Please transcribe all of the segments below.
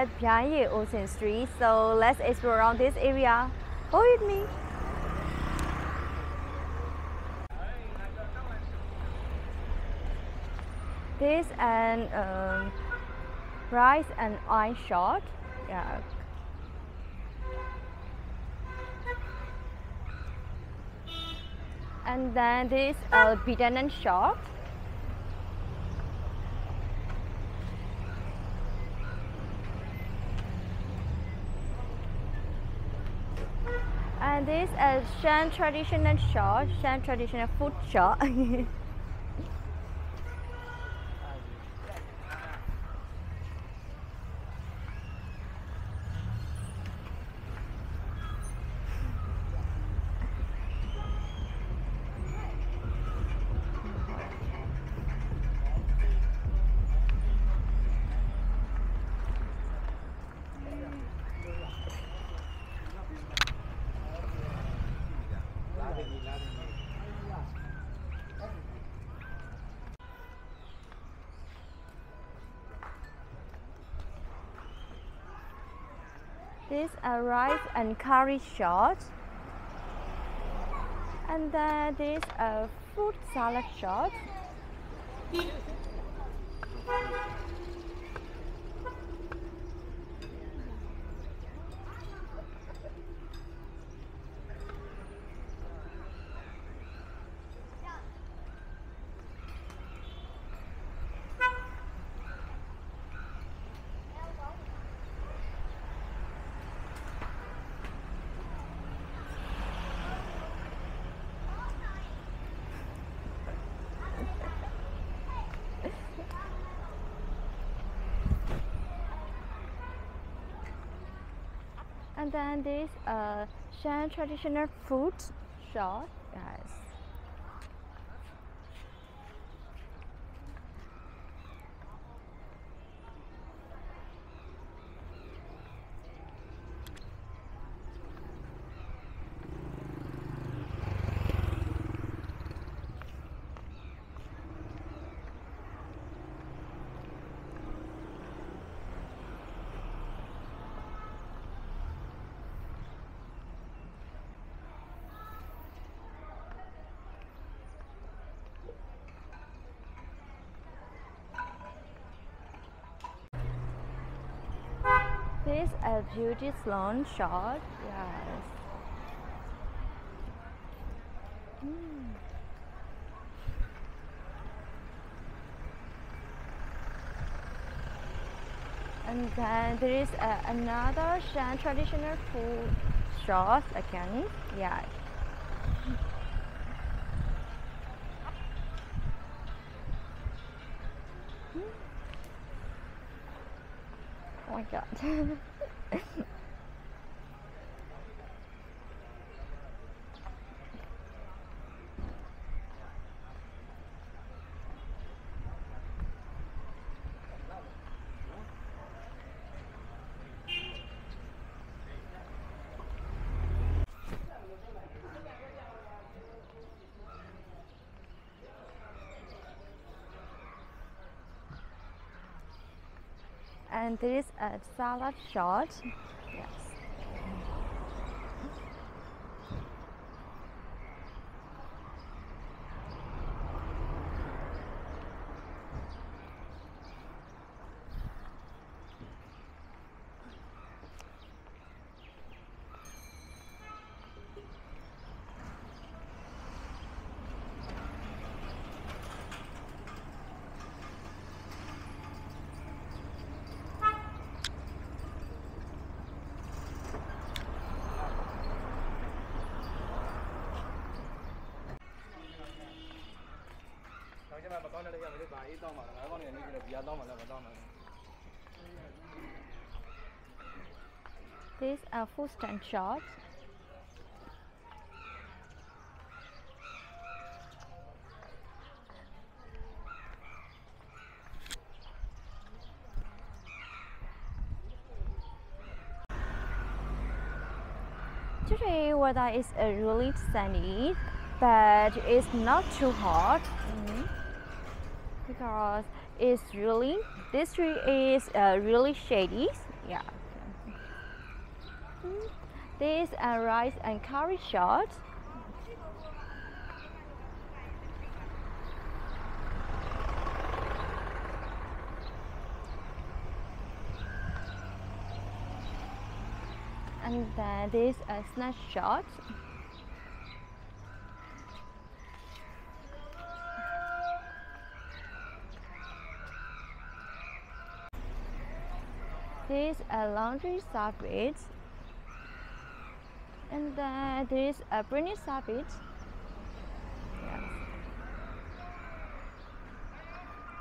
at Ocean Street, so let's explore around this area. Go with me. This and um, rice and wine shop. Yeah. And then this uh, shop. And this is Shan traditional shop, Shan traditional food shop. This a rice and curry shot. And then this a fruit salad shot. And then this uh, Shan traditional food shop guys This is a beauty salon shop. Yes. Mm. And then there is another Shan traditional food shop again. Yeah. Oh my god. and there is a salad shot. Yes This a food stand shop. Today weather is really sunny, but it's not too hot. Because it's really this tree is uh, really shady. Yeah. This uh, rice and curry shot. And then this uh, snack shot. This a laundry service. And then there is a printing service. Yes.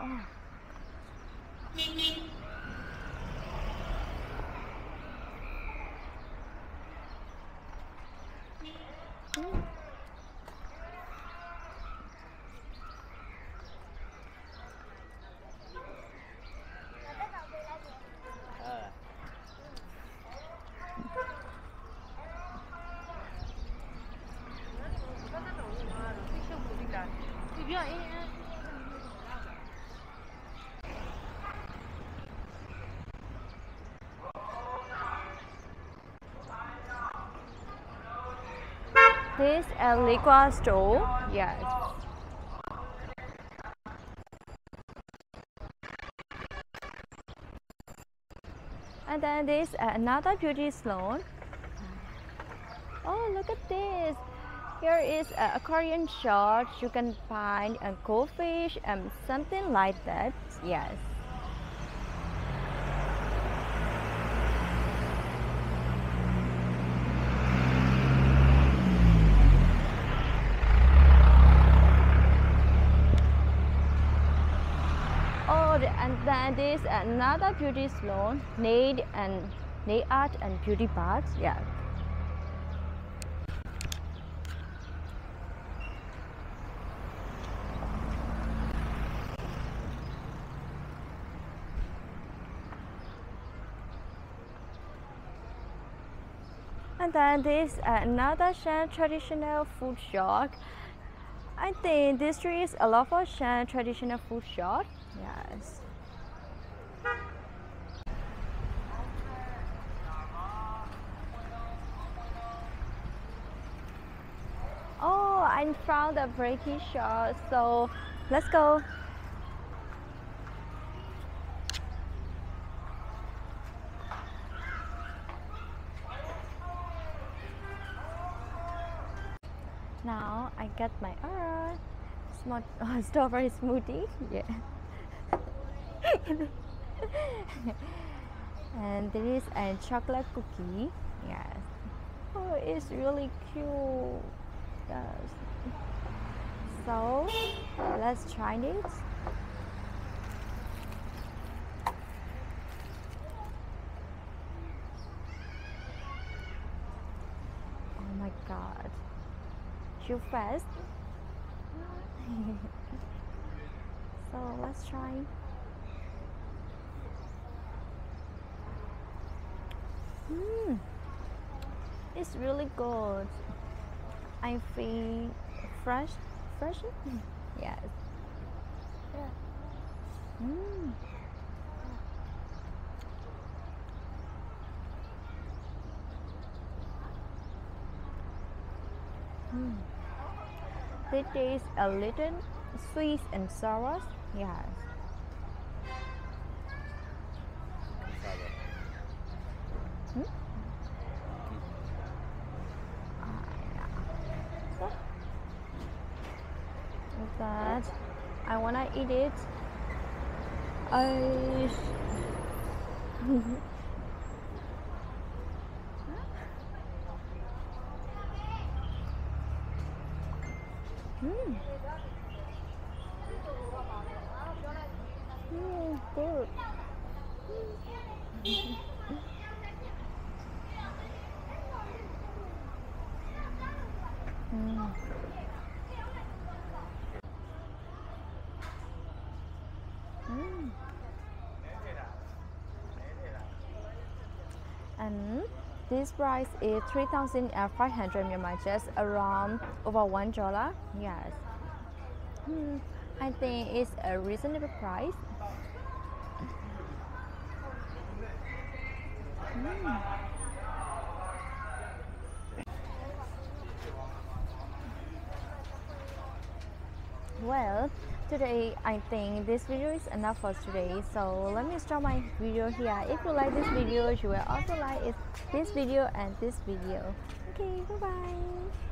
Oh. Mm. This a liquor store. Yes. And then this another beauty salon. Oh, look at this. Here is a aquarium shop. You can find a goldfish and something like that. Yes. Oh, the- and then there's another beauty salon, nail and nail art and beauty bars. Yeah. And then this another Shan traditional food shop. I think this is a lot of Shan traditional food shop. Yes. Found a British shop, so let's go. Now I get my uh, strawberry smoothie. Yeah. and there is a chocolate cookie. Yes. Oh, it's really cute. Yes. So let's try it. Oh my god. Too fast. so let's try. Mm. It's really good. I feel fresh, fresh. Yes. Yeah. Mm. Mm. Is a little sweet and sour. Yes. Hmm? Ah, yeah. So, with that, I wanna eat it. I. Mm. Mm, good. Mm. Mm. And this price is 3,500 Myanmar just around over one dollar. Yes. Mm. I think it's a reasonable price. Mm. Well, today I think this video is enough for today. So let me stop my video here. If you like this video, you will also like this video and this video. Okay, bye bye.